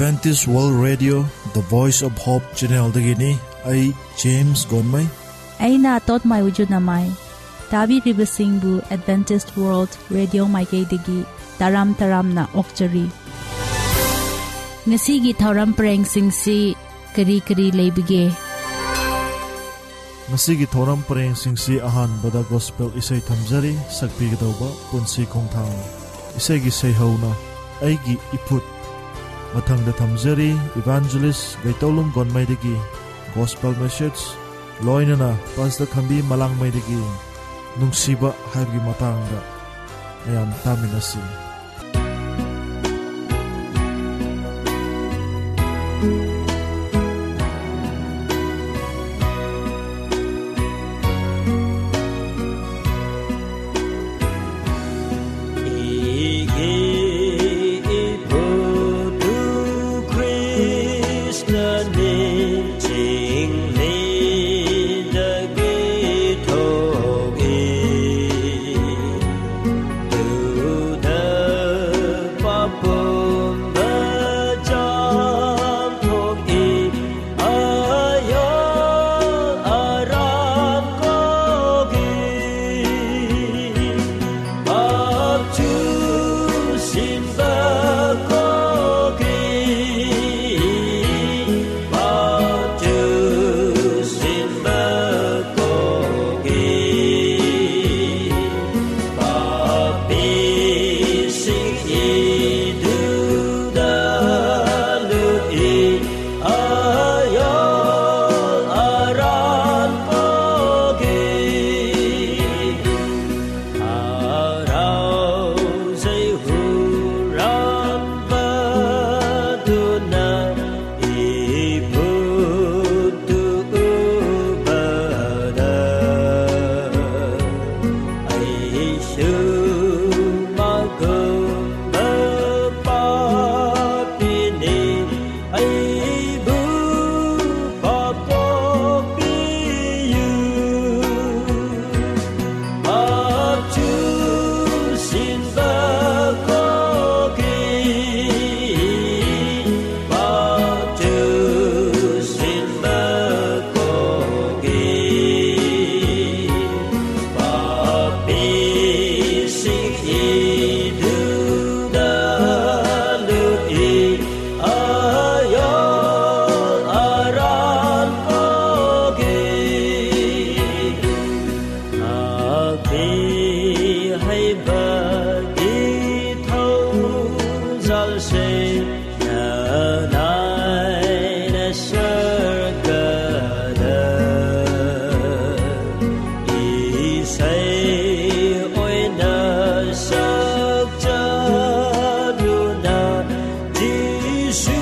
adventist world radio the voice of hope channel dagini. I james gonmai aina tot mai uju namai tabi ribasingbu adventist world radio mai ge taram taram na okchari ngasi gi thoram preng sing si kari kari leibige. Ngasi gi thoram preng sing si ahan bada gospel isai tamzari sakpi gi dawba punsi khongthang isai gi sei hauna aigi iput. ꯃꯊꯪꯗ ꯊꯝꯖꯔꯤ evangelist ꯒꯩꯇꯣꯂꯨꯝ ꯒꯣꯟꯃꯩꯗꯒꯤ gospel message ꯂꯣꯏꯅꯅ pastor ꯈꯝꯕꯤ ꯃꯂꯥꯡꯃꯩꯗꯒꯤ ꯅꯨꯡꯁꯤꯕ ꯍꯥꯏꯕꯒꯤ ꯃꯇꯥꯡꯗ ꯃꯌꯥꯝ ꯇꯥꯃꯤꯟꯅꯁꯤ shoes.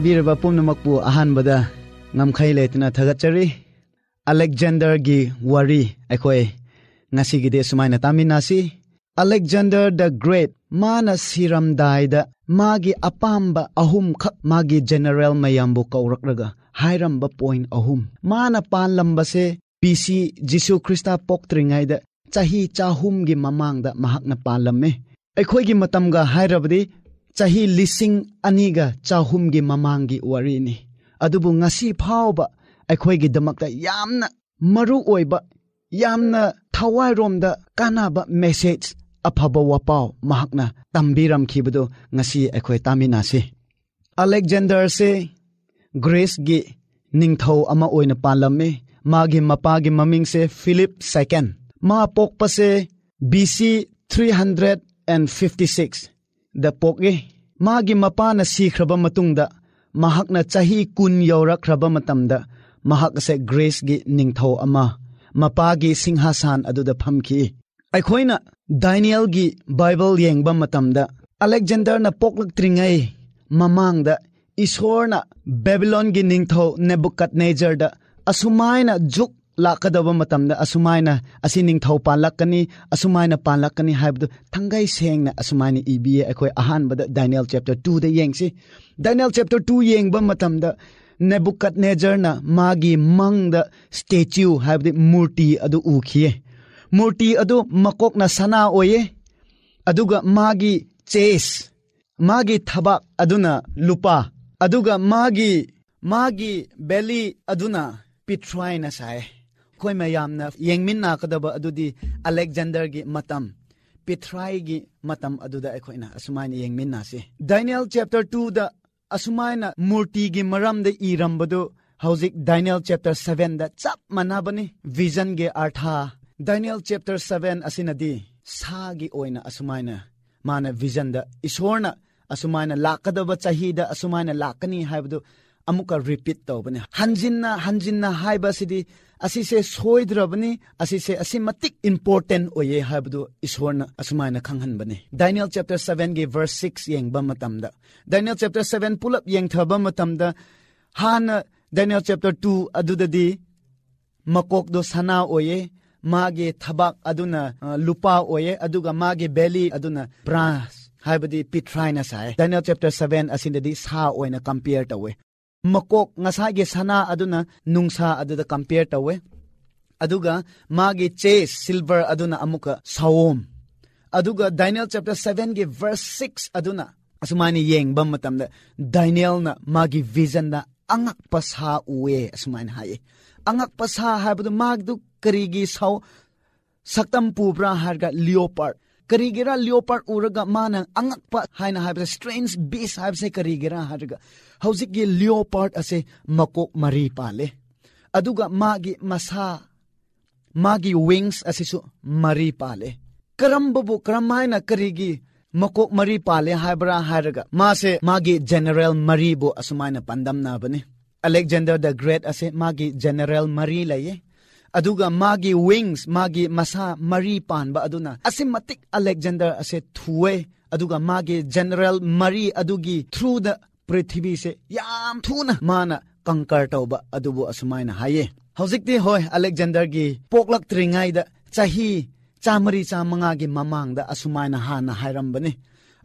ꯇꯥꯕꯤꯔꯕ ꯄꯨꯝꯅꯃꯛꯄꯨ ꯑꯍꯥꯟꯕꯗ ꯉꯝꯈꯩ ꯂꯩꯇꯅ ꯊꯥꯒꯠꯆꯔꯤ ꯑꯂꯦꯛꯖꯦꯟꯗꯔꯒꯤ ꯋꯥꯔꯤ ꯑꯩꯈꯣꯏ ꯉꯁꯤꯒꯤꯗꯤ ꯁꯨꯃꯥꯏꯅ ꯇꯥꯃꯤꯟꯅꯁꯤ ꯑꯂꯦꯛꯖꯦꯟꯗꯔ ꯗ ꯒ꯭ꯔꯦꯠ ꯃꯥꯅ ꯁꯤꯔꯝꯗꯥꯏꯗ ꯃꯥꯒꯤ ꯑꯄꯥꯝꯕ ꯑꯍꯨꯝꯈꯛ ꯃꯥꯒꯤ ꯖꯦꯅꯔꯦꯜ ꯃꯌꯥꯝꯕꯨ ꯀꯧꯔꯛꯂꯒ ꯍꯥꯏꯔꯝꯕ ꯄꯣꯏꯟ ꯑꯍꯨꯝ ꯃꯥꯅ ꯄꯥꯟꯂꯝꯕꯁꯦ ꯕꯤ ꯁꯤ ꯖꯤꯁꯨ ꯈ꯭ꯔꯤꯁꯇ ꯄꯣꯛꯇ꯭ꯔꯤꯉꯩꯗ ꯆꯍꯤ ꯆꯍꯨꯝꯒꯤ ꯃꯃꯥꯡꯗ ꯃꯍꯥꯛꯅ ꯄꯥꯜꯂꯝꯃꯤ ꯑꯩꯈꯣꯏꯒꯤ ꯃꯇꯝꯒ ꯍꯥꯏꯔꯕꯗꯤ ꯆꯍꯤ ꯂꯤꯁꯤꯡ ꯑꯅꯤꯒ ꯆꯍꯨꯝꯒꯤ ꯃꯃꯥꯡꯒꯤ ꯋꯥꯔꯤꯅꯤ ꯑꯗꯨꯕꯨ ꯉꯁꯤ ꯐꯥꯎꯕ ꯑꯩꯈꯣꯏꯒꯤꯗꯃꯛꯇ ꯌꯥꯝꯅ ꯃꯔꯨ ꯑꯣꯏꯕ ꯌꯥꯝꯅ ꯊꯋꯥꯏꯔꯣꯝꯗ ꯀꯥꯟꯅꯕ ꯃꯦꯁꯦꯖ ꯑꯐꯕ ꯋꯥꯄꯥꯎ ꯃꯍꯥꯛꯅ ꯇꯝꯕꯤꯔꯝꯈꯤꯕꯗꯨ ꯉꯁꯤ ꯑꯩꯈꯣꯏ ꯇꯥꯃꯤꯟꯅꯁꯤ ꯑꯂꯦꯛꯖꯦꯟꯗꯔꯁꯦ ꯒ꯭ꯔꯦꯁꯒꯤ ꯅꯤꯡꯊꯧ ꯑꯃ ꯑꯣꯏꯅ ꯄꯥꯜꯂꯝꯃꯤ ꯃꯥꯒꯤ ꯃꯄꯥꯒꯤ ꯃꯃꯤꯡꯁꯦ ꯐꯤꯂꯤꯞ ꯁꯦꯀꯦꯟ ꯃꯥ ꯄꯣꯛꯄꯁꯦ B C three hundred and fifty six ꯗ ꯄꯣꯛꯏ ꯃꯥꯒꯤ ꯃꯄꯥꯅ ꯁꯤꯈ꯭ꯔꯕ ꯃꯇꯨꯡꯗ ꯃꯍꯥꯛꯅ ꯆꯍꯤ ꯀꯨꯟ ꯌꯧꯔꯛꯈ꯭ꯔꯕ ꯃꯇꯝꯗ ꯃꯍꯥꯛ ꯑꯁꯦ ꯒ꯭ꯔꯦꯁꯒꯤ ꯅꯤꯡꯊꯧ ꯑꯃ ꯃꯄꯥꯒꯤ ꯁꯤꯡꯍꯥꯁꯥꯟ ꯑꯗꯨꯗ ꯐꯝꯈꯤ ꯑꯩꯈꯣꯏꯅ ꯗꯥꯏꯅꯤꯌꯦꯜꯒꯤ ꯕꯥꯏꯕꯜ ꯌꯦꯡꯕ ꯃꯇꯝꯗ ꯑꯂꯦꯛꯖꯦꯟꯗꯔꯅ ꯄꯣꯛꯂꯛꯇ꯭ꯔꯤꯉꯩ ꯃꯃꯥꯡꯗ ꯏꯁꯣꯔꯅ ꯕꯦꯕꯤꯂꯣꯟꯒꯤ ꯅꯤꯡꯊꯧ ꯅꯦꯕꯨꯀꯠ ꯅꯦꯖꯔꯗ ꯑꯁꯨꯃꯥꯏꯅ ꯖꯨꯛ ꯂꯥꯛꯀꯗꯕ ꯃꯇꯝꯗ ꯑꯁꯨꯃꯥꯏꯅ ꯑꯁꯤ ꯅꯤꯡꯊꯧ ꯄꯥꯜꯂꯛꯀꯅꯤ ꯑꯁꯨꯃꯥꯏꯅ ꯄꯥꯜꯂꯛꯀꯅꯤ ꯍꯥꯏꯕꯗꯨ ꯊꯪꯒꯩ ꯁꯦꯡꯅ ꯑꯁꯨꯃꯥꯏꯅ ꯏꯕꯤꯌꯦ ꯑꯩꯈꯣꯏ ꯑꯍꯥꯟꯕꯗ ꯗꯥꯏꯅꯦꯜ ꯆꯦꯞꯇꯔ ꯇꯨꯗ ꯌꯦꯡꯁꯤ ꯗꯥꯏꯅꯦꯜ ꯆꯦꯞꯇꯔ ꯇꯨ ꯌꯦꯡꯕ ꯃꯇꯝꯗ ꯅꯦꯕꯨꯀꯠ ꯅꯦꯖꯔꯅ ꯃꯥꯒꯤ ꯃꯪꯗ ꯁ꯭ꯇꯦꯆꯨ ꯍꯥꯏꯕꯗꯤ ꯃꯨꯔꯇꯤ ꯑꯗꯨ ꯎꯈꯤꯌꯦ ꯃꯨꯔꯇꯤ ꯑꯗꯨ ꯃꯀꯣꯛꯅ ꯁꯅꯥ ꯑꯣꯏꯌꯦ ꯑꯗꯨꯒ ꯃꯥꯒꯤ ꯆꯦꯁ ꯃꯥꯒꯤ ꯊꯕꯛ ꯑꯗꯨꯅ ꯂꯨꯄꯥ ꯑꯗꯨꯒ ꯃꯥꯒꯤ ꯃꯥꯒꯤ ꯕꯦꯂꯤ ꯑꯗꯨꯅ ꯄꯤꯊ꯭ꯔꯥꯏꯅ ꯁꯥꯏ ꯑꯩꯈꯣꯏ ꯃꯌꯥꯝꯅ ꯌꯦꯡꯃꯤꯟꯅꯀꯗꯕ ꯑꯗꯨꯗꯤ ꯑꯂꯦꯛꯖꯦꯟꯗꯔꯒꯤ ꯃꯇꯝ ꯄꯤꯊ꯭ꯔꯥꯏꯒꯤ ꯃꯇꯝ ꯑꯗꯨꯗ ꯑꯩꯈꯣꯏꯅ ꯑꯁꯨꯃꯥꯏꯅ ꯌꯦꯡꯃꯤꯟꯅꯁꯤ ꯗꯥꯏꯅꯦꯜ ꯆꯦꯞꯇꯔ ꯇꯨꯗ ꯑꯁꯨꯃꯥꯏꯅ ꯃꯨꯔꯇꯤꯒꯤ ꯃꯔꯝꯗ ꯏꯔꯝꯕꯗꯨ ꯍꯧꯖꯤꯛ ꯗꯥꯏꯅꯦꯜ ꯆꯦꯞꯇꯔ ꯁꯚꯦꯟꯗ ꯆꯞ ꯃꯥꯟꯅꯕꯅꯤ ꯚꯤꯖꯟꯒꯤ ꯑꯥꯔꯊꯥ ꯗꯥꯏꯅꯦꯜ ꯆꯦꯞꯇꯔ ꯁꯚꯦꯟ ꯑꯁꯤꯅꯗꯤ ꯁꯥꯒꯤ ꯑꯣꯏꯅ ꯑꯁꯨꯃꯥꯏꯅ ꯃꯥꯅ ꯚꯤꯖꯟꯗ ꯏꯁꯣꯔꯅ ꯑꯁꯨꯃꯥꯏꯅ ꯂꯥꯛꯀꯗꯕ ꯆꯍꯤꯗ ꯑꯁꯨꯃꯥꯏꯅ ꯂꯥꯛꯀꯅꯤ ꯍꯥꯏꯕꯗꯨ ꯑꯃꯨꯛꯀ ꯔꯤꯄꯤꯠ ꯇꯧꯕꯅꯤ ꯍꯟꯖꯤꯟꯅ ꯍꯟꯖꯤꯟꯅ असीसे सोइद्रबने असीसे असीमतिक इम्पोर्टेंट ओये हाबदो ईश्वरन असुमायन खंगहनबने दानियल चैप्टर 7 गे वर्स 6 येंगबा मतमदा दानियल चैप्टर 7 पुलअप येंगथबा मतमदा हान दानियल चैप्टर 2 अदुददी मकोक दो सना ओये मागे थबाक अदुना लुपा ओये अदुगा मागे बेली अदुना ब्रास हाबदी पिट्राइना साए दानियल चैप्टर 7 असिनदि सा ओयना कंपेयर तवे makok ngasage sana aduna nungsa aduda compare tawe aduga magi chase silver aduna amuka sawom aduga Daniel chapter 7 ge verse 6 aduna asumani yeng bam matamda Daniel na magi vision na angak pasha uwe asumani haye angak pasha habdu magdu karigi saw saktam pubra harga leopard. करीगेरा leopard उरगा माना अंगकपा हाइना हाइबसे strange बीस हाइबसे करीगेरा हारगा हौजिक ये leopard असे मकोक मरी पाले अदुगा मागी मसा मागी विंग्स असेसु मरी पाले करम्बबु करमाइना करीगी मकोक मरी पाले हाइबरा हारगा मासे मागी जनरल मरीबु असुमाइना पंदमना बने अलेक्जेंडर द ग्रेट असे मागी जनरल मरी लये अदुगा मागी विंग्स मागी मसा मरी पानबा अदुना असे मतिक अलेक्जेंडर असे थुए अदुगा मागी जनरल मरी अदुगी थ्रू द पृथ्वी से याम थुना माना कंकर तौबा अदुबु असुमाइना हाये हौजिकति होय अलेक्जेंडर गी पोकलक त्रिंगाइदा चाही चामरी चामंगा गी ममांग दा असुमाइना हाना हायरमबने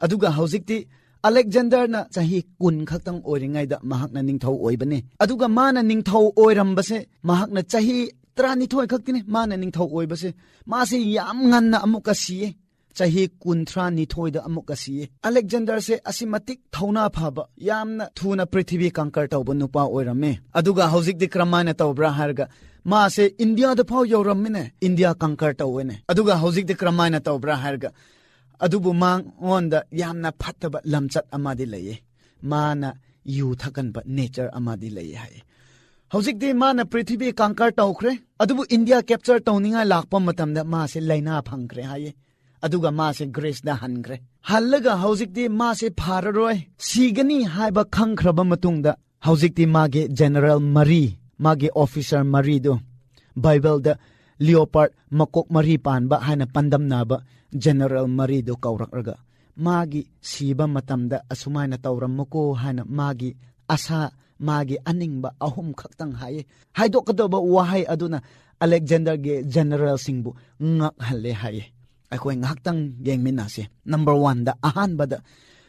अदुगा हौजिकति अलेक्जेंडरना चाही कुन खक्तंग ओइरिंगाइदा महकना निंगथौ ओइबने अदुगा माना निंगथौ ओइरमबसे महकना चाही ꯇꯔꯥꯅꯤꯊꯣꯏ ꯈꯛꯇꯅꯤ ꯃꯥꯅ ꯅꯤꯡꯊꯧ ꯑꯣꯏꯕꯁꯦ ꯃꯥꯁꯦ ꯌꯥꯝ ꯉꯟꯅ ꯑꯃꯨꯛꯀ ꯁꯤꯌꯦ ꯆꯍꯤ ꯀꯨꯟꯊ꯭ꯔꯥ ꯅꯤꯊꯣꯏꯗ ꯑꯃꯨꯛꯀ ꯁꯤꯌꯦ ꯑꯂꯦꯛꯖꯦꯟꯗꯔꯁꯦ ꯑꯁꯤ ꯃꯇꯤꯛ ꯊꯧꯅꯥ ꯐꯕ ꯌꯥꯝꯅ ꯊꯨꯅ ꯄ꯭ꯔꯤꯊꯤꯕꯤ ꯀꯪꯀꯔ ꯇꯧꯕ ꯅꯨꯄꯥ ꯑꯣꯏꯔꯝꯃꯦ ꯑꯗꯨꯒ ꯍꯧꯖꯤꯛꯇꯤ ꯀꯔꯝꯍꯥꯏꯅ ꯇꯧꯕ꯭ꯔꯥ ꯍꯥꯏꯔꯒ ꯃꯥꯁꯦ ꯏꯟꯗꯤꯌꯥꯗ ꯐꯥꯎ ꯌꯧꯔꯝꯃꯤꯅꯦ ꯏꯟꯗꯤꯌꯥ ꯀꯪꯀꯔ ꯇꯧꯋꯦꯅꯦ ꯑꯗꯨꯒ ꯍꯧꯖꯤꯛꯇꯤ ꯀꯔꯝꯍꯥꯏꯅ ꯇꯧꯕ꯭ꯔꯥ ꯍꯥꯏꯔꯒ ꯑꯗꯨꯕꯨ ꯃꯉꯣꯟꯗ ꯌꯥꯝꯅ ꯐꯠꯇꯕ ꯂꯝꯆꯠ ꯑꯃꯗꯤ ꯂꯩꯌꯦ ꯃꯥꯅ ꯌꯨ ꯊꯛꯀꯟꯕ ꯅꯦꯆꯔ ꯑꯃꯗꯤ ꯂꯩꯌꯦ ꯍꯥꯏꯌꯦ ꯍꯧꯖꯤꯛꯇꯤ ꯃꯥꯅ ꯄ꯭ꯔꯤꯊꯤꯕꯤ ꯀꯪꯀꯔ ꯇꯧꯈ꯭ꯔꯦ ꯑꯗꯨꯕꯨ ꯏꯟꯗꯤꯌꯥ ꯀꯦꯞꯆꯔ ꯇꯧꯅꯤꯡꯉꯥꯏ ꯂꯥꯛꯄ ꯃꯇꯝꯗ ꯃꯥꯁꯦ ꯂꯥꯏꯅꯥ ꯐꯪꯈ꯭ꯔꯦ ꯍꯥꯏꯌꯦ ꯑꯗꯨꯒ ꯃꯥꯁꯦ ꯒ꯭ꯔꯦꯁꯗ ꯍꯟꯈ꯭ꯔꯦ ꯍꯜꯂꯒ ꯍꯧꯖꯤꯛꯇꯤ ꯃꯥꯁꯦ ꯐꯔꯔꯣꯏ ꯁꯤꯒꯅꯤ ꯍꯥꯏꯕ ꯈꯪꯈ꯭ꯔꯕ ꯃꯇꯨꯡꯗ ꯍꯧꯖꯤꯛꯇꯤ ꯃꯥꯒꯤ ꯖꯦꯅꯔꯦꯜ ꯃꯔꯤ ꯃꯥꯒꯤ ꯑꯣꯐꯤꯁꯔ ꯃꯔꯤꯗꯨ ꯕꯥꯏꯕꯜꯗ ꯂꯤꯌꯣꯄꯥꯔꯠ ꯃꯀꯣꯛ ꯃꯔꯤ ꯄꯥꯟꯕ ꯍꯥꯏꯅ ꯄꯟꯗꯝꯅꯕ ꯖꯦꯅꯔꯦꯜ ꯃꯔꯤꯗꯨ ꯀꯧꯔꯛꯂꯒ ꯃꯥꯒꯤ ꯁꯤꯕ ꯃꯇꯝꯗ ꯑꯁꯨꯃꯥꯏꯅ ꯇꯧꯔꯝꯃꯨꯀꯣ ꯍꯥꯏꯅ ꯃꯥꯒꯤ asa magi aning ba ahum kaktang haye haydo kado ba wahay aduna? Alexander ge General Singbu ngak hale haye ay ko ngaktang geng minase number one da ahan ba da?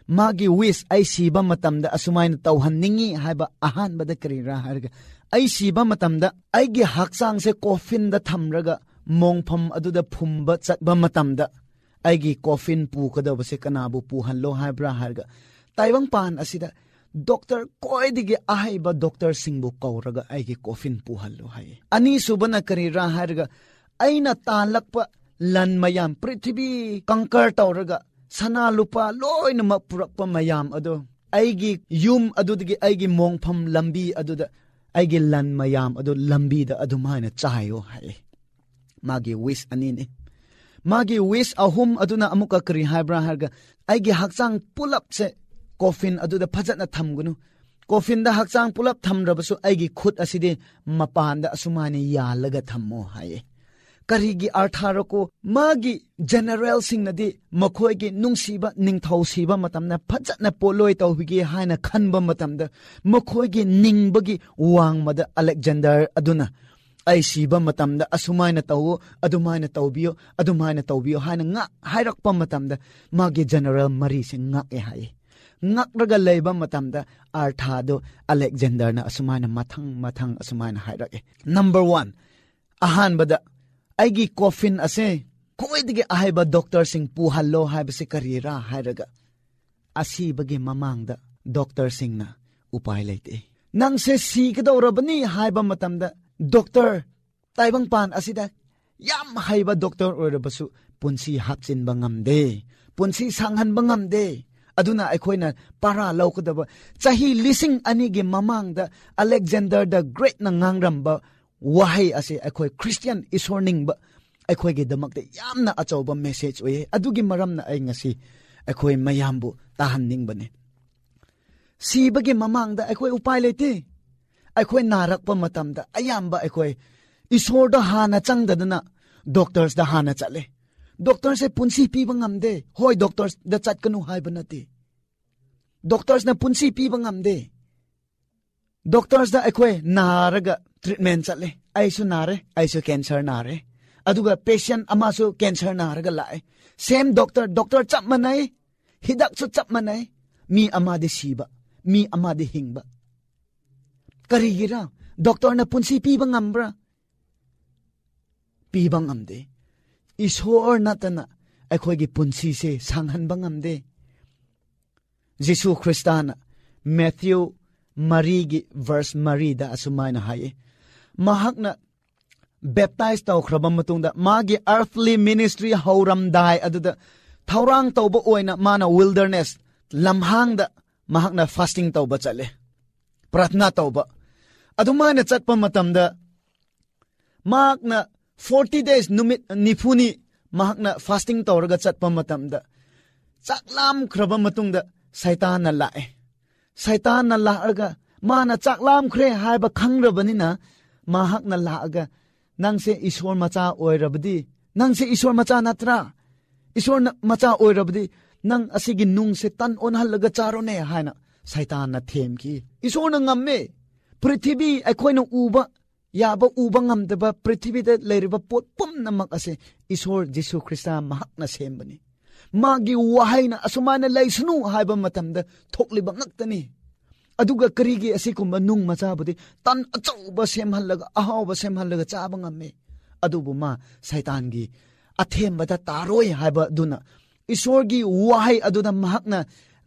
Magi wis ay siba matamda asumay na tawhan ningi hay ba ahan ba da karira harga ay siba matamda ay gi haksang se coffin da thamraga mongpham aduda phumba chakba matamda ay gi coffin pu kada ba se kanabu puhanlo hay bra harga taiwang pan asida Doktor koy digi ahay ba doktor singbo kaw raga ay gi coffin puhalo hay. Ani suba na karira harga ay natalak pa lan mayam pritibi kangkar taw raga sana lupa loy na mapurak pa mayam ado. Ay gi yum ado digi ay gi mong pam lambi ado da ay gi lan mayam ado lambi da ado mana chayo hay. Magi wis anin. Magi wis ahum ado na amuka kari habra harga ay gi haksang pulap se coffin ꯑꯗꯨꯗ ꯐꯖꯅ ꯊꯝꯒꯅꯨ ꯀꯣꯐꯤꯟꯗ ꯍꯛꯆꯥꯡ ꯄꯨꯂꯞ ꯊꯝꯗ꯭ꯔꯕꯁꯨ ꯑꯩꯒꯤ ꯈꯨꯠ ꯑꯁꯤꯗꯤ ꯃꯄꯥꯟꯗ ꯑꯁꯨꯃꯥꯏꯅ ꯌꯥꯜꯂꯒ ꯊꯝꯃꯣ ꯍꯥꯏꯌꯦ ꯀꯔꯤꯒꯤ ꯑꯥꯔꯊꯥꯔꯀꯣ ꯃꯥꯒꯤ ꯖꯦꯅꯔꯦꯜꯁꯤꯡꯅꯗꯤ ꯃꯈꯣꯏꯒꯤ ꯅꯨꯡꯁꯤꯕ ꯅꯤꯡꯊꯧ ꯁꯤꯕ ꯃꯇꯝꯗ ꯐꯖꯅ ꯄꯣꯠꯂꯣꯏ ꯇꯧꯕꯤꯒꯦ ꯍꯥꯏꯅ ꯈꯟꯕ ꯃꯇꯝꯗ ꯃꯈꯣꯏꯒꯤ ꯅꯤꯡꯕꯒꯤ ꯋꯥꯡꯃꯗ ꯑꯂꯦꯛꯖꯦꯟꯗꯔ ꯑꯗꯨꯅ ꯑꯩ ꯁꯤꯕ ꯃꯇꯝꯗ ꯑꯁꯨꯃꯥꯏꯅ ꯇꯧꯋꯣ ꯑꯗꯨꯃꯥꯏꯅ ꯇꯧꯕꯤꯌꯣ ꯑꯗꯨꯃꯥꯏꯅ ꯇꯧꯕꯤꯌꯣ ꯍꯥꯏꯅ ꯉꯥꯛ ꯍꯥꯏꯔꯛꯄ ꯃꯇꯝꯗ ꯃꯥꯒꯤ ꯖꯦꯅꯔꯦꯜ ꯃꯔꯤꯁꯦ ꯉꯥꯛꯑꯦ ꯍꯥꯏꯌꯦ ꯉꯛꯔꯒ ꯂꯩꯕ ꯃꯇꯝꯗ ꯑꯥꯔꯊꯥꯗꯣ ꯑꯂꯦꯛꯖꯦꯟꯗꯔꯅ ꯑꯁꯨꯃꯥꯏꯅ ꯃꯊꯪ ꯃꯊꯪ ꯑꯁꯨꯃꯥꯏꯅ ꯍꯥꯏꯔꯛꯑꯦ ꯅꯝꯕꯔ ꯋꯥꯟ ꯑꯍꯥꯟꯕꯗ ꯑꯩꯒꯤ ꯀꯣꯐꯤꯟ ꯑꯁꯦ ꯈ꯭ꯋꯥꯏꯗꯒꯤ ꯑꯍꯩꯕ ꯗꯣꯛꯇꯔꯁꯤꯡ ꯄꯨꯍꯜꯂꯣ ꯍꯥꯏꯕꯁꯤ ꯀꯔꯤꯔꯥ ꯍꯥꯏꯔꯒ ꯑꯁꯤꯕꯒꯤ ꯃꯃꯥꯡꯗ ꯗꯣꯛꯇꯔꯁꯤꯡꯅ ꯎꯄꯥꯏ ꯂꯩꯇꯦ ꯅꯪꯁꯦ ꯁꯤꯒꯗꯧꯔꯕꯅꯤ ꯍꯥꯏꯕ ꯃꯇꯝꯗ ꯗꯣꯛꯇꯔ ꯇꯥꯏꯕꯪꯄꯥꯟ ꯑꯁꯤꯗ ꯌꯥꯝ ꯍꯩꯕ ꯗꯣꯛꯇꯔ ꯑꯣꯏꯔꯕꯁꯨ ꯄꯨꯟꯁꯤ ꯍꯥꯞꯆꯤꯟꯕ ꯉꯝꯗꯦ ꯄꯨꯟꯁꯤ ꯁꯥꯡꯍꯟꯕ ꯉꯝꯗꯦ ꯑꯗꯨꯅ ꯑꯩꯈꯣꯏꯅ ꯄꯔꯥ ꯂꯧꯒꯗꯕ ꯆꯍꯤ ꯂꯤꯁꯤꯡ ꯑꯅꯤꯒꯤ ꯃꯃꯥꯡꯗ ꯑꯂꯦꯛꯖꯦꯟꯗꯔ ꯗ ꯒ꯭ꯔꯦꯠꯅ ꯉꯥꯡꯔꯝꯕ ꯋꯥꯍꯩ ꯑꯁꯤ ꯑꯩꯈꯣꯏ ꯈ꯭ꯔꯤꯁꯇꯤꯌꯟ ꯏꯁꯣꯔ ꯅꯤꯡꯕ ꯑꯩꯈꯣꯏꯒꯤꯗꯃꯛꯇ ꯌꯥꯝꯅ ꯑꯆꯧꯕ ꯃꯦꯁꯦꯖ ꯑꯣꯏꯌꯦ ꯑꯗꯨꯒꯤ ꯃꯔꯝꯅ ꯑꯩ ꯉꯁꯤ ꯑꯩꯈꯣꯏ ꯃꯌꯥꯝꯕꯨ ꯇꯥꯍꯟꯅꯤꯡꯕꯅꯤ ꯁꯤꯕꯒꯤ ꯃꯃꯥꯡꯗ ꯑꯩꯈꯣꯏ ꯎꯄꯥꯏ ꯂꯩꯇꯦ ꯑꯩꯈꯣꯏ ꯅꯥꯔꯛꯄ ꯃꯇꯝꯗ ꯑꯌꯥꯝꯕ ꯑꯩꯈꯣꯏ ꯏꯁꯣꯔꯗ ꯍꯥꯟꯅ ꯆꯪꯗꯗꯅ ꯗꯣꯛꯇꯔꯁꯗ ꯍꯥꯟꯅ ꯆꯠꯂꯦ doctor se punsi pi bangam de hoi doctor da chat kanu hai banati doctors na punsi pi bangam de doctors da ekwe naraga treatment chatle aisu nare aisu cancer nare aduga patient amasu cancer naraga lai same doctor doctor chap manai hidak chu chap manai mi ama de siba mi ama de hingba karigira doctor na punsi pi bangam bra pi bangam de ꯏꯁꯣꯔ ꯅꯠꯇꯅ ꯑꯩꯈꯣꯏꯒꯤ ꯄꯨꯟꯁꯤꯁꯦ ꯁꯥꯡꯍꯟꯕ ꯉꯝꯗꯦ ꯖꯤꯁꯨ ꯈ꯭ꯔꯤꯁꯇꯥꯅ Matthew ꯃꯔꯤꯒꯤ verse ꯃꯔꯤꯗ ꯑꯁꯨꯃꯥꯏꯅ ꯍꯥꯏꯌꯦ ꯃꯍꯥꯛꯅ ꯕꯦꯞꯇꯥꯏꯁ ꯇꯧꯈ꯭ꯔꯕ ꯃꯇꯨꯡꯗ ꯃꯥꯒꯤ ꯑꯔꯊꯂꯤ ꯃꯤꯅꯤꯁꯇ꯭ꯔꯤ ꯍꯧꯔꯝꯗꯥꯏ ꯑꯗꯨꯗ ꯊꯧꯔꯥꯡ ꯇꯧꯕ ꯑꯣꯏꯅ ꯃꯥꯅ ꯋꯤꯜꯗꯔꯅꯦꯁ ꯂꯝꯍꯥꯡꯗ ꯃꯍꯥꯛꯅ ꯐꯥꯁꯇꯤꯡ ꯇꯧꯕ ꯆꯠꯂꯦ ꯄ꯭ꯔꯊꯅꯥ ꯇꯧꯕ ꯑꯗꯨꯃꯥꯏꯅ ꯆꯠꯄ ꯃꯇꯝꯗ ꯃꯍꯥꯛꯅ 40 days numit nifuni mahakna fasting tawraga chatpa matamda. Chaklam khraba matungda saitan na lae. Saitan na laarga mana chaklam khre haiba khangrabani na mahak na laaga nangse isor macha oirabdi nangse isor macha natra. Isor macha oirabdi nang asigi nungse tan onhalaga charone haina. Saitan na themki. Isor na ngamme. Prithvi aikoina uba yaba ubang amdaba prithivida lairiba pot pum namak ase. Isor Jesu Krista mahak na sembani magi wahay na asumana laisnu haiba matamda thokliba ngaktani aduga karigi ase kumba nung machabudi tan achauba semhallaga ahauba semhallaga chaba ngamme adubu ma saitangi athembada taroi haiba duna isorgi wahay aduna mahakna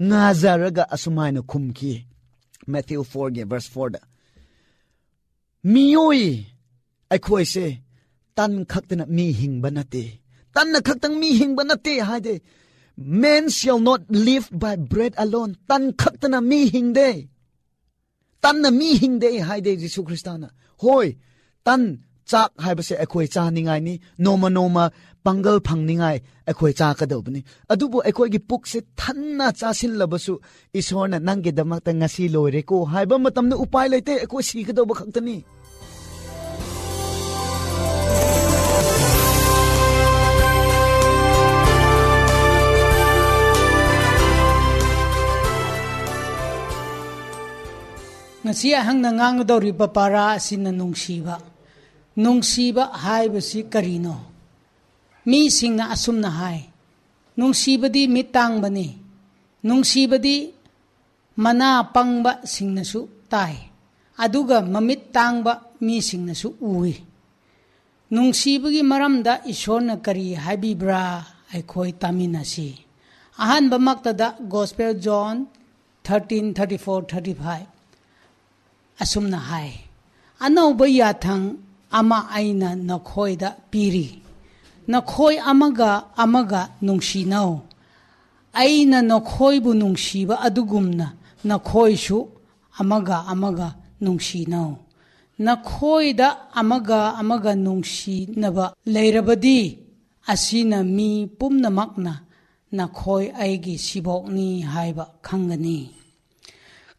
ngazaraga asumana kumki. Matthew 4 verse 4 da. มีอุยไอควยเซตันคักตนะมีหิงบนาเตตันนะคักตังมีหิงบนาเตไฮเด Man shall not live by bread alone. Tan khak tana mi hing de. Tan na mi hing de hai de Jesus Christ na. Hoi, tan chak hai ba se akoi cha ni ngai ni. No ma no ma ꯄꯥꯡꯒꯜ ꯐꯪꯅꯤꯡꯉꯥꯏ ꯑꯩꯈꯣꯏ ꯆꯥꯀꯗꯧꯕꯅꯤ ꯑꯗꯨꯕꯨ ꯑꯩꯈꯣꯏꯒꯤ ꯄꯨꯛꯁꯦ ꯊꯟꯅ ꯆꯥꯁꯤꯜꯂꯕꯁꯨ ꯏꯁꯣꯔꯅ ꯅꯪꯒꯤꯗꯃꯛꯇ ꯉꯁꯤ ꯂꯣꯏꯔꯦꯀꯣ ꯍꯥꯏꯕ ꯃꯇꯝꯗ ꯎꯄꯥꯏ ꯂꯩꯇꯦ ꯑꯩꯈꯣꯏ ꯁꯤꯒꯗꯧꯕ ꯈꯛꯇꯅꯤ ꯉꯁꯤ ꯑꯍꯪꯅ ꯉꯥꯡꯒꯗꯧꯔꯤꯕ ꯄꯥꯔꯥ ꯑꯁꯤꯅ ꯅꯨꯡꯁꯤꯕ ꯅꯨꯡꯁꯤꯕ ꯍꯥꯏꯕꯁꯤ ꯀꯔꯤꯅꯣ मीसिंगना असुमना हाय नुसीबदी मितांगबनी नुसीबदी मना पंगब सिंगनसु ताय अदुगा ममित तांगब मीसिंगनसु उई नुसीबगी मरमदा ईश्वरना करी हाबीब्रा अखोय तामिनसी अहन बमक्तदा गोस्पेल जॉन 13 34 35 असुमना हाय अनौब याथंग अमा आइना नखोयदा पीरी ꯅꯈꯣꯏ ꯑꯃꯒ ꯑꯃꯒ ꯅꯨꯡꯁꯤꯅꯧ ꯑꯩꯅ ꯅꯈꯣꯏꯕꯨ ꯅꯨꯡꯁꯤꯕ ꯑꯗꯨꯒꯨꯝꯅ ꯅꯈꯣꯏꯁꯨ ꯑꯃꯒ ꯑꯃꯒ ꯅꯨꯡꯁꯤꯅꯧ ꯅꯈꯣꯏꯗ ꯑꯃꯒ ꯑꯃꯒ ꯅꯨꯡꯁꯤꯅꯕ ꯂꯩꯔꯕꯗꯤ ꯑꯁꯤꯅ ꯃꯤ ꯄꯨꯝꯅꯃꯛꯅ ꯅꯈꯣꯏ ꯑꯩꯒꯤ ꯁꯤꯕꯣꯛꯅꯤ ꯍꯥꯏꯕ ꯈꯪꯒꯅꯤ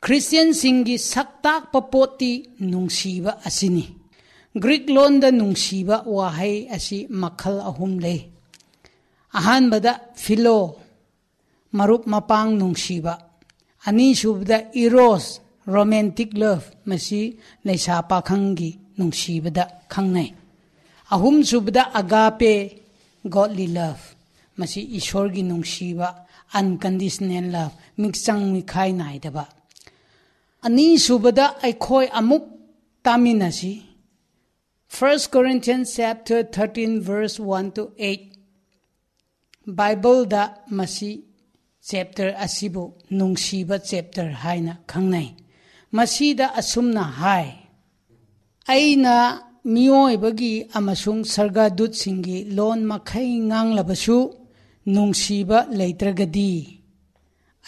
ꯈ꯭ꯔꯤꯁꯇꯤꯌꯟꯁꯤꯡꯒꯤ ꯁꯛ ꯇꯥꯛꯄ ꯄꯣꯠꯇꯤ ꯅꯨꯡꯁꯤꯕ ꯑꯁꯤꯅꯤ ꯒ ꯔ ꯤ ꯛ ꯂꯣꯟ ꯗ ꯅꯨꯡ ꯁꯤ ꯕ ꯋꯥ ꯍꯩ ꯑꯁꯤ ꯃꯈꯜ ꯑꯍꯨꯝ ꯂꯩ ꯑꯍꯥꯟ ꯕ ꯗ ꯐꯤꯂꯣ ꯃꯔꯨꯞ ꯃꯄꯥꯡ ꯅꯨꯡ ꯁꯤ ꯕ ꯑꯅꯤ ꯁꯨ ꯕ ꯗ ꯏꯔꯣꯁ ꯔꯣꯃꯦꯟꯇꯤꯛ ꯂꯚ ꯃꯁꯤ ꯂꯩꯁꯥ ꯄꯥꯈꯪ ꯒꯤ ꯅꯨꯡ ꯁꯤ ꯕ ꯗ ꯈꯪꯅꯩ ꯑꯍꯨꯝ ꯁꯨ ꯕ ꯗ ꯑꯒꯥꯄꯦ ꯒꯣꯗꯂꯤ ꯂꯚ ꯃꯁꯤ ꯏꯁꯣꯔ ꯒꯤ ꯅꯨꯡ ꯁꯤ ꯕ ꯑꯟꯀꯟꯗꯤꯁꯅꯦꯜ ꯂꯚ ꯃꯤꯛꯆꯪ ꯃꯤꯈꯥꯏ ꯅꯥꯏꯗꯕ ꯑꯅꯤ ꯁꯨꯕꯗ ꯑꯩꯈꯣꯏ ꯑꯃꯨꯛ ꯇꯥꯃꯤꯟꯅꯁꯤ 1 Corinthians chapter 13 verse 1 to 8 Bible da masi chapter asibu nungsiba chapter haina khangnai masida asumna hai aina ꯃꯤꯑꯣꯏꯕꯒꯤ ꯑꯃꯁꯨꯡ ꯁꯔꯒꯗꯨꯠꯁꯤꯡꯒꯤ ꯂꯣꯟ ꯃꯈꯩ ꯉꯥꯡꯂꯕꯁꯨ ꯅꯨꯡꯁꯤꯕ ꯂꯩꯇ꯭ꯔꯒꯗꯤ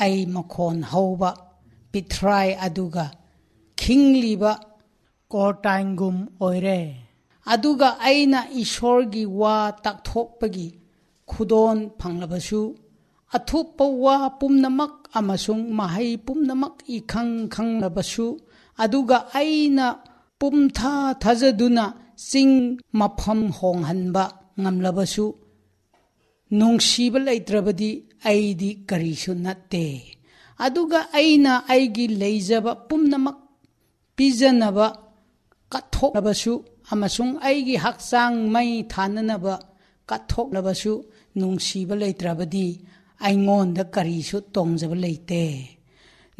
ꯑꯩ ꯃꯈꯣꯟ ꯍꯧꯕ ꯄꯤꯊ꯭ꯔꯥꯏ ꯑꯗꯨꯒ ꯈꯤꯡꯂꯤꯕ ꯀꯣꯔꯇꯥꯏꯟꯒꯨꯝ ꯑꯣꯏꯔꯦ ꯑꯗꯨꯒ ꯑꯩꯅ ꯏꯁꯣꯔꯒꯤ ꯋꯥ ꯇꯥꯛꯊꯣꯛꯄꯒꯤ ꯈꯨꯗꯣꯟ ꯐꯪꯂꯕꯁꯨ ꯑꯊꯨꯞꯄ ꯋꯥ ꯄꯨꯝꯅꯃꯛ ꯑꯃꯁꯨꯡ ꯃꯍꯩ ꯄꯨꯝꯅꯃꯛ ꯏꯈꯪ ꯈꯪꯂꯕꯁꯨ ꯑꯗꯨꯒ ꯑꯩꯅ ꯄꯨꯝꯊꯥ ꯊꯥꯖꯗꯨꯅ ꯆꯤꯡ ꯃꯐꯝ ꯍꯣꯡꯍꯟꯕ ꯉꯝꯂꯕꯁꯨ ꯅꯨꯡꯁꯤꯕ ꯂꯩꯇ꯭ꯔꯕꯗꯤ ꯑꯩꯗꯤ ꯀꯔꯤꯁꯨ ꯅꯠꯇꯦ ꯑꯗꯨꯒ ꯑꯩꯅ ꯑꯩꯒꯤ ꯂꯩꯖꯕ ꯄꯨꯝꯅꯃꯛ ꯄꯤꯖꯅꯕ ꯀꯠꯊꯣꯛꯂꯕꯁꯨ ꯑꯃꯁꯨꯡ ꯑꯩꯒꯤ ꯍꯛꯆꯥꯡ ꯃꯩ ꯊꯥꯅꯅꯕ ꯀꯠꯊꯣꯛꯂꯕꯁꯨ ꯅꯨꯡꯁꯤꯕ ꯂꯩꯇ꯭ꯔꯕꯗꯤ ꯑꯩꯉꯣꯟꯗ ꯀꯔꯤꯁꯨ ꯇꯣꯡꯖꯕ ꯂꯩꯇꯦ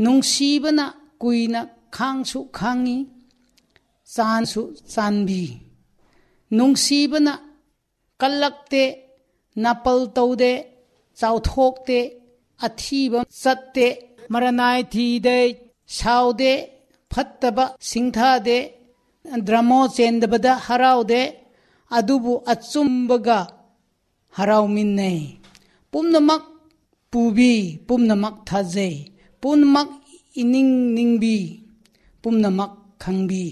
ꯅꯨꯡꯁꯤꯕꯅ ꯀꯨꯏꯅ ꯈꯥꯡꯁꯨ ꯈꯥꯡꯉꯤ ꯆꯥꯟꯁꯨ ꯆꯥꯟꯕꯤ ꯅꯨꯡꯁꯤꯕꯅ ꯀꯜꯂꯛꯇꯦ ꯅꯥꯄꯜ ꯇꯧꯗꯦ ꯆꯥꯎꯊꯣꯛꯇꯦ ꯑꯊꯤꯕ ꯆꯠꯇꯦ ꯃꯔꯅꯥꯏ ꯊꯤꯗꯦ ꯁꯥꯎꯗꯦ ꯐꯠꯇꯕ ꯁꯤꯡꯊꯥꯗꯦ ꯗ꯭ꯔꯃꯣ ꯆꯦꯟꯗꯕꯗ ꯍꯔꯥꯎꯗꯦ ꯑꯗꯨꯕꯨ ꯑꯆꯨꯝꯕꯒ ꯍꯔꯥꯎꯃꯤꯟꯅꯩ ꯄꯨꯝꯅꯃꯛ ꯄꯨꯕꯤ ꯄꯨꯝꯅꯃꯛ ꯊꯥꯖꯩ ꯄꯨꯝꯅꯃꯛ ꯏꯅꯤꯡ ꯅꯤꯡꯕꯤ ꯄꯨꯝꯅꯃꯛ ꯈꯪꯕꯤ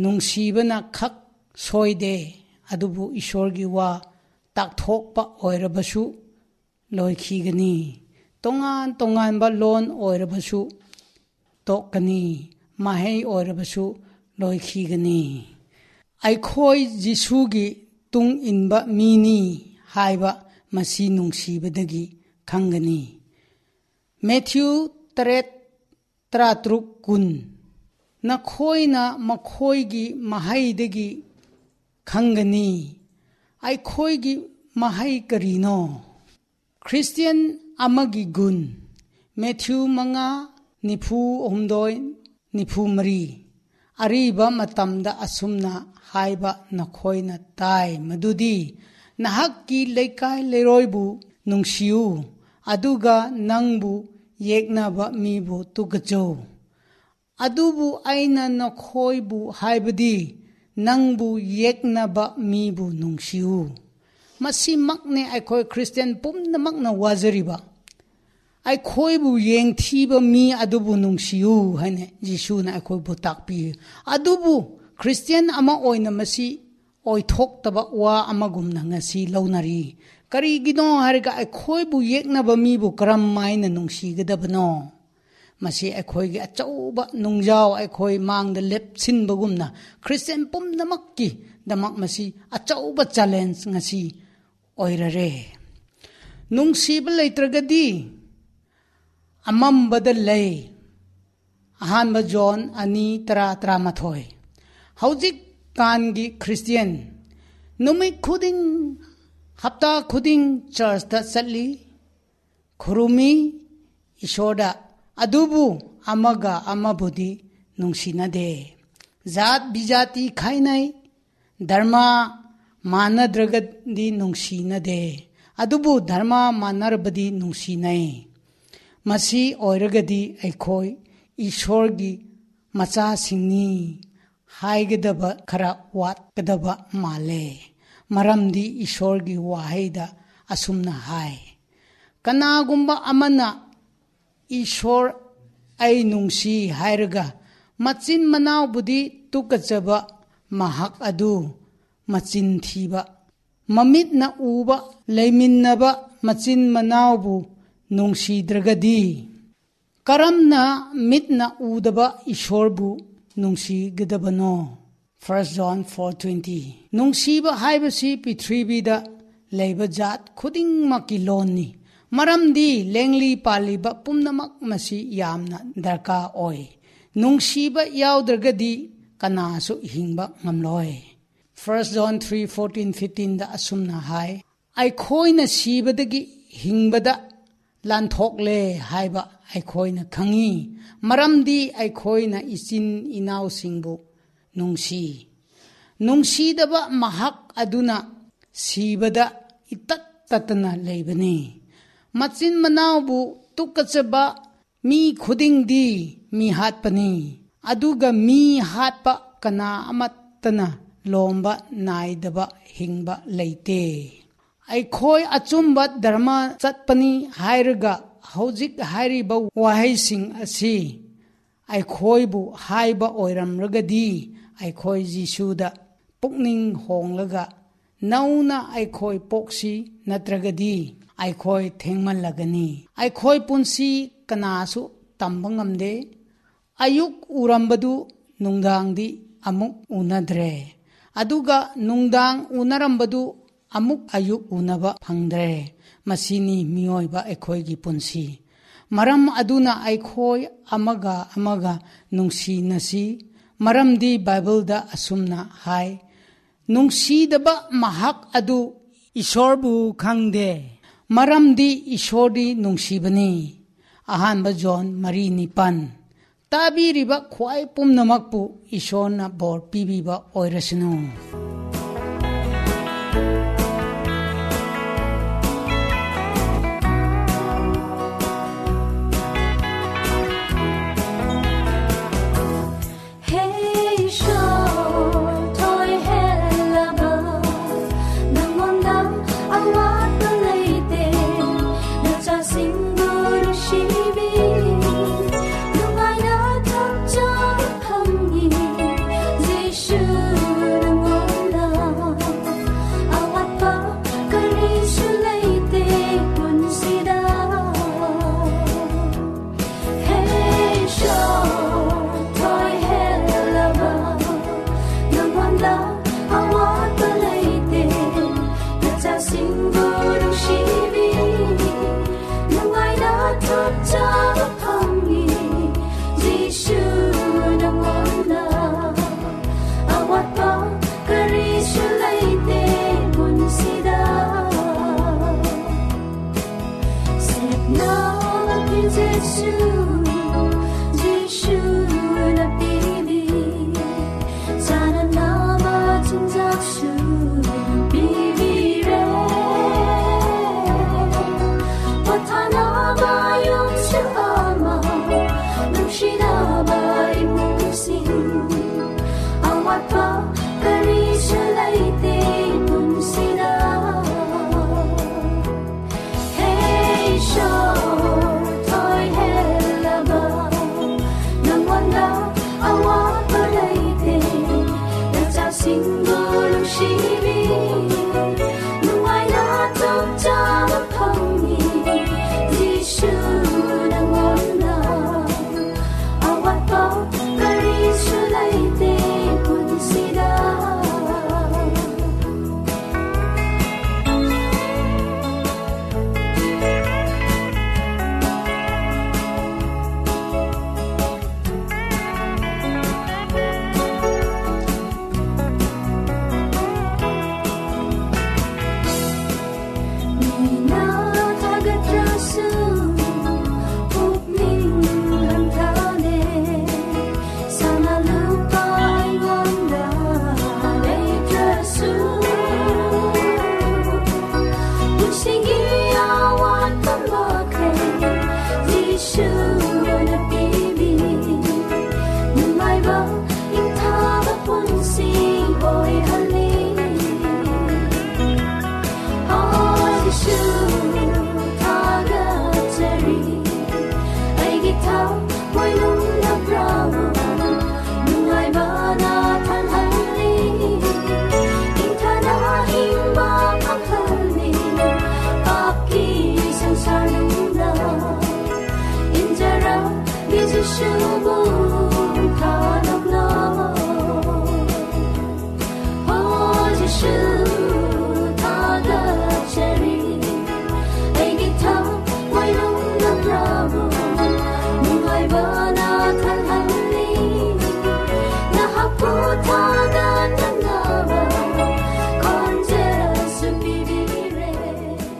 ꯅꯨꯡꯁꯤꯕꯅ ꯈꯛ ꯁꯣꯏꯗꯦ ꯑꯗꯨꯕꯨ ꯏꯁꯣꯔꯒꯤ ꯋꯥ ꯇꯥꯛꯊꯣꯛꯄ ꯑꯣꯏꯔꯕꯁꯨ ꯂꯣꯏꯈꯤꯒꯅꯤ ꯇꯣꯉꯥꯟ ꯇꯣꯉꯥꯟꯕ ꯂꯣꯟ ꯑꯣꯏꯔꯕꯁꯨ ꯇꯣꯛꯀꯅꯤ ꯃꯍꯩ ꯑꯣꯏꯔꯕꯁꯨ ꯂꯣꯏꯈꯤꯒꯅꯤ ꯑꯩꯈꯣꯏ ꯖꯤꯁꯨꯒꯤ ꯇꯨꯡ ꯏꯟꯕ ꯃꯤꯅꯤ ꯍꯥꯏꯕ ꯃꯁꯤ ꯅꯨꯡꯁꯤꯕꯗꯒꯤ ꯈꯪꯒꯅꯤ ꯃꯦꯊ꯭ꯌꯨ ꯇꯔꯦꯠ ꯇꯔꯥꯇꯔꯨꯛ ꯀꯨꯟ ꯅꯈꯣꯏꯅ ꯃꯈꯣꯏꯒꯤ ꯃꯍꯩꯗꯒꯤ ꯈꯪꯒꯅꯤ ꯑꯩꯈꯣꯏꯒꯤ ꯃꯍꯩ ꯀꯔꯤꯅꯣ ꯈ꯭ꯔꯤꯁꯇꯤꯌꯟ ꯑꯃꯒꯤ ꯒꯨꯟ ꯃꯦꯊ꯭ꯌꯨ ꯃꯉꯥ ꯅꯤꯐꯨ ꯍꯨꯝꯗꯣꯏ ꯅꯤꯐꯨ ꯃꯔꯤ ꯑꯔꯤꯕ ꯃꯇꯝꯗ ꯑꯁꯨꯝꯅ ꯍꯥꯏꯕ ꯅꯈꯣꯏꯅ ꯇꯥꯏ ꯃꯗꯨꯗꯤ ꯅꯍꯥꯛꯀꯤ ꯂꯩꯀꯥꯏ ꯂꯩꯔꯣꯏꯕꯨ ꯅꯨꯡꯁꯤꯌꯨ ꯑꯗꯨꯒ ꯅꯪꯕꯨ ꯌꯦꯛꯅꯕ ꯃꯤꯕꯨ ꯇꯨꯀꯠꯆꯧ ꯑꯗꯨꯕꯨ ꯑꯩꯅ ꯅꯈꯣꯏꯕꯨ ꯍꯥꯏꯕꯗꯤ ꯅꯪꯕꯨ ꯌꯦꯛꯅꯕ ꯃꯤꯕꯨ ꯅꯨꯡꯁꯤꯌꯨ ꯃꯁꯤꯃꯛꯅꯦ ꯑꯩꯈꯣꯏ ꯈ꯭ꯔꯤꯁꯇꯤꯌꯟ ꯄꯨꯝꯅꯃꯛꯅ ꯋꯥꯖꯔꯤꯕ ꯑꯩꯈꯣꯏꯕꯨ ꯌꯦꯡꯊꯤꯕ ꯃꯤ ꯑꯗꯨꯕꯨ ꯅꯨꯡꯁꯤꯌꯨ ꯍꯥꯏꯅ ꯖꯤꯁꯨꯅ ꯑꯩꯈꯣꯏꯕꯨ ꯇꯥꯛꯄꯤ ꯑꯗꯨꯕꯨ ꯈ꯭ꯔꯤꯁꯇꯤꯌꯟ ꯑꯃ ꯑꯣꯏꯅ ꯃꯁꯤ ꯑꯣꯏꯊꯣꯛꯇꯕ ꯋꯥ ꯑꯃꯒꯨꯝꯅ ꯉꯁꯤ ꯂꯧꯅꯔꯤ ꯀꯔꯤꯒꯤꯅꯣ ꯍꯥꯏꯔꯒ ꯑꯩꯈꯣꯏꯕꯨ ꯌꯦꯛꯅꯕ ꯃꯤꯕꯨ ꯀꯔꯝ ꯍꯥꯏꯅ ꯅꯨꯡꯁꯤꯒꯗꯕꯅꯣ ꯃꯁꯤ ꯑꯩꯈꯣꯏꯒꯤ ꯑꯆꯧꯕ ꯅꯨꯡꯖꯥꯎ ꯑꯩꯈꯣꯏ ꯃꯥꯡꯗ ꯂꯦꯞꯁꯤꯟꯕꯒꯨꯝꯅ ꯈ꯭ꯔꯤꯁꯇꯤꯌꯟ ꯄꯨꯝꯅꯃꯛꯀꯤꯗꯃꯛ ꯃꯁꯤ ꯑꯆꯧꯕ ꯆꯦꯂꯦꯟꯖ ꯉꯁꯤ ꯑꯣꯏꯔꯔꯦ ꯅꯨꯡꯁꯤꯕ ꯂꯩꯇ꯭ꯔꯒꯗꯤ ꯑꯃꯝꯕꯗ ꯂꯩ ꯑꯍꯥꯟꯕ ꯖꯣꯟ ꯑꯅꯤ ꯇꯔꯥ ꯇꯔꯥꯃꯥꯊꯣꯏ ꯍꯧꯖꯤꯛꯀꯥꯟꯒꯤ ꯈ꯭ꯔꯤꯁꯇꯤꯌꯟ ꯅꯨꯃꯤꯠ ꯈꯨꯗꯤꯡ ꯍꯞꯇꯥ ꯈꯨꯗꯤꯡ ꯆꯔꯆꯇ ꯆꯠꯂꯤ ꯈꯨꯔꯨꯝꯃꯤ ꯏꯁꯣꯔꯗ ꯑꯗꯨꯕꯨ ꯑꯃꯒ ꯑꯃꯕꯨꯗꯤ ꯅꯨꯡꯁꯤꯅꯗꯦ ꯖꯥꯠ ꯕꯤꯖꯥꯇꯤ ꯈꯥꯏꯅꯩ ꯙꯔꯃ ꯃꯥꯟꯅꯗ꯭ꯔꯒꯗꯤ ꯅꯨꯡꯁꯤꯅꯗꯦ ꯑꯗꯨꯕꯨ ꯙꯔꯃ ꯃꯥꯟꯅꯔꯕꯗꯤ ꯅꯨꯡꯁꯤꯅꯩ ꯃꯁꯤ ꯑꯣꯏꯔꯒꯗꯤ ꯑꯩꯈꯣꯏ ꯏꯁꯣꯔꯒꯤ ꯃꯆꯥꯁꯤꯡꯅꯤ ꯍꯥꯏꯒꯗꯕ ꯈꯔ ꯋꯥꯠꯀꯗꯕ ꯃꯥꯜꯂꯦ ꯃꯔꯝꯗꯤ ꯏꯁꯣꯔꯒꯤ ꯋꯥꯍꯩꯗ ꯑꯁꯨꯝꯅ ꯍꯥꯏ ꯀꯅꯥꯒꯨꯝꯕ ꯑꯃꯅ ꯏꯁꯣꯔ ꯑꯩ ꯅꯨꯡꯁꯤ ꯍꯥꯏꯔꯒ ꯃꯆꯤꯟ ꯃꯅꯥꯎꯕꯨꯗꯤ ꯇꯨꯀꯠꯆꯕ ꯃꯍꯥꯛ ꯑꯗꯨ ꯃꯆꯤꯟ ꯊꯤꯕ ꯃꯃꯤꯠꯅ ꯎꯕ ꯂꯩꯃꯤꯟꯅꯕ ꯃꯆꯤꯟ ꯃꯅꯥꯎꯕꯨ ꯅꯨꯡꯁꯤꯗ꯭ꯔꯒꯗꯤ ꯀꯔꯝꯅ ꯃꯤꯠꯅ ꯎꯗꯕ ꯏꯁꯣꯔꯕꯨ ꯅꯨꯡꯁꯤꯒꯗꯕꯅꯣ ลันทกเลหายบะไอคอยนะขังงีมารําดีไอคอยนะอิสินอินาวสิงบุนุงสีนุงสีดบะมหักอดุนะสีบะดะอิตัตตัตนะเลยบะนีมัจินมะนาวบุตุกะจบะมีขุดิงดีมีหาดปะนีอดุกะมีหาดปะกะนาอมัตตนะลอมบะนายดบะหิงบะเลยเต้ ꯑꯩꯈꯣꯏ ꯑꯆꯨꯝꯕ ꯙꯔꯃ ꯆꯠꯄꯅꯤ ꯍꯥꯏꯔꯒ ꯍꯧꯖꯤꯛ ꯍꯥꯏꯔꯤꯕ ꯋꯥꯍꯩꯁꯤꯡ ꯑꯁꯤ ꯑꯩꯈꯣꯏꯕꯨ ꯍꯥꯏꯕ ꯑꯣꯏꯔꯝꯂꯒꯗꯤ ꯑꯩꯈꯣꯏ ꯖꯤꯁꯨꯗ ꯄꯨꯛꯅꯤꯡ ꯍꯣꯡꯂꯒ ꯅꯧꯅ ꯑꯩꯈꯣꯏ ꯄꯣꯛꯁꯤ ꯅꯠꯇ꯭ꯔꯒꯗꯤ ꯑꯩꯈꯣꯏ ꯊꯦꯡꯃꯜꯂꯒꯅꯤ ꯑꯩꯈꯣꯏ ꯄꯨꯟꯁꯤ ꯀꯅꯥꯁꯨ ꯇꯝꯕ ꯉꯝꯗꯦ ꯑꯌꯨꯛ ꯎꯔꯝꯕꯗꯨ ꯅꯨꯡꯗꯥꯡꯗꯤ ꯑꯃꯨꯛ ꯎꯅꯗ꯭ꯔꯦ ꯑꯗꯨꯒ ꯅꯨꯡꯗꯥꯡ ꯎꯅꯔꯝꯕꯗꯨ ꯑꯃꯨꯛ ꯑꯌꯨꯛ ꯎꯅꯕ ꯐꯪꯗ꯭ꯔꯦ ꯃꯁꯤꯅꯤ ꯃꯤꯑꯣꯏꯕ ꯑꯩꯈꯣꯏꯒꯤ ꯄꯨꯟꯁꯤ ꯃꯔꯝ ꯑꯗꯨꯅ ꯑꯩꯈꯣꯏ ꯑꯃꯒ ꯑꯃꯒ ꯅꯨꯡꯁꯤꯅꯁꯤ ꯃꯔꯝꯗꯤ ꯕꯥꯏꯕꯜꯗ ꯑꯁꯨꯝꯅ ꯍꯥꯏ ꯅꯨꯡꯁꯤꯗꯕ ꯃꯍꯥꯛ ꯑꯗꯨ ꯏꯁꯣꯔꯕꯨ ꯈꯪꯗꯦ ꯃꯔꯝꯗꯤ ꯏꯁꯣꯔꯗꯤ ꯅꯨꯡꯁꯤꯕꯅꯤ ꯑꯍꯥꯟꯕ ꯖꯣꯟ ꯃꯔꯤ ꯅꯤꯄꯥꯟ ꯇꯥꯕꯤꯔꯤꯕ ꯈ꯭ꯋꯥꯏ ꯄꯨꯝꯅꯃꯛꯄꯨ ꯏꯁꯣꯔꯅ ꯕꯣꯔ ꯄꯤꯕꯤꯕ ꯑꯣꯏꯔꯁꯅꯨ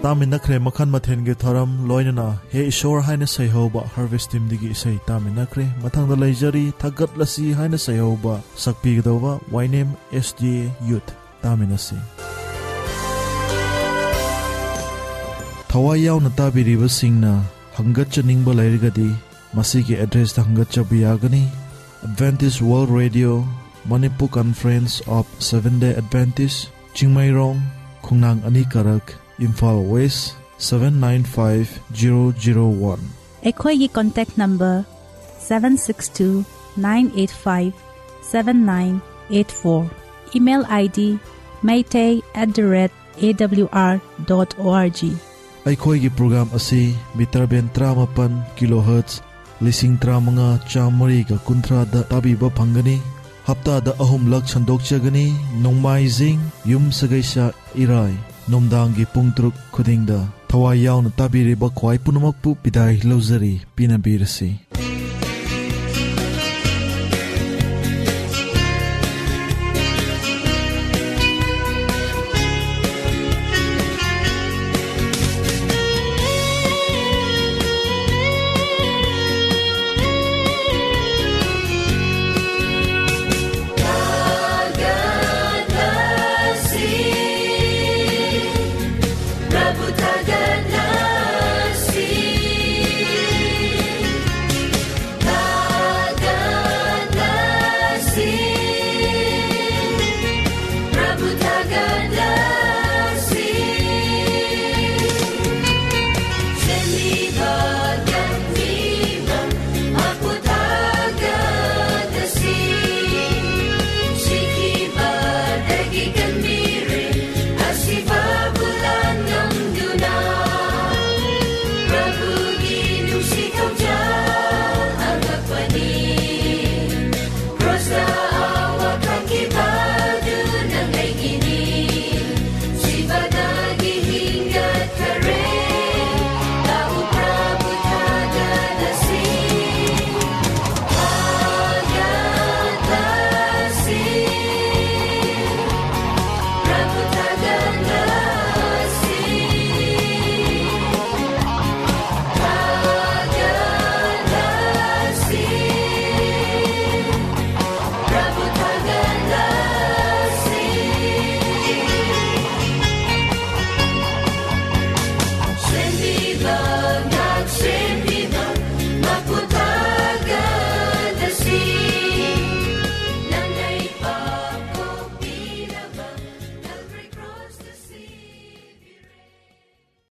तामिनख्रे मखन मथेनगे थरम लोयना हे ईश्वर हाइन सैहौबा हार्वेस्ट टीम दिगी इसै तामिनख्रे मथंग लैजरी थगत लसी हाइन सैहौबा सकपीगदौबा वाइनेम एसडी यूथ तामिनसी थवाई यावना ताबिरिबा सिंगना हंगतचनिंगबा लैरगदी मसीगे एड्रेस हंगतचबु यागनी Adventist world radio Manipur conference of seven day Adventist चिंगमाइरोंग खुंगनांग अनी करक Imphal west seven nine five zero zero one ꯑꯩꯈꯣꯏꯒꯤ contact number seven six two nine eight five seven nine eight four email I D Meitei at the rate A W R dot O R G ꯑꯩꯈꯣꯏꯒꯤ program ꯑꯁꯤ metre van ꯇꯔꯥꯃꯥꯄꯟ kilohertz ꯂꯤꯁꯤꯡ ꯇꯔꯥꯃꯉꯥ ꯆꯥꯝꯃꯔꯤꯒ ꯀꯨꯟꯊ꯭ꯔꯥꯗ ꯇꯥꯕꯤꯕ ꯐꯪꯒꯅꯤ ꯍꯞꯇꯥꯗ ꯑꯍꯨꯝꯂꯛ ꯁꯟꯗꯣꯛꯆꯒꯅꯤ ꯅꯣꯡꯃꯥꯏꯖꯤꯡ ꯌꯨꯝ ꯁꯒꯩꯁꯥ ꯏꯔꯥꯏ ꯅꯨꯡꯗꯥꯡꯒꯤ ꯄꯨꯡ ꯇꯔꯨꯛ ꯈꯨꯗꯤꯡꯗ ꯊꯋꯥꯏ ꯌꯥꯎꯅ ꯇꯥꯕꯤꯔꯤꯕ ꯈ꯭ꯋꯥꯏ ꯄꯨꯝꯅꯃꯛꯄꯨ ꯄꯤꯗꯥꯏ ꯂꯧꯖꯔꯤ ꯄꯤꯅꯕꯤꯔꯁꯤ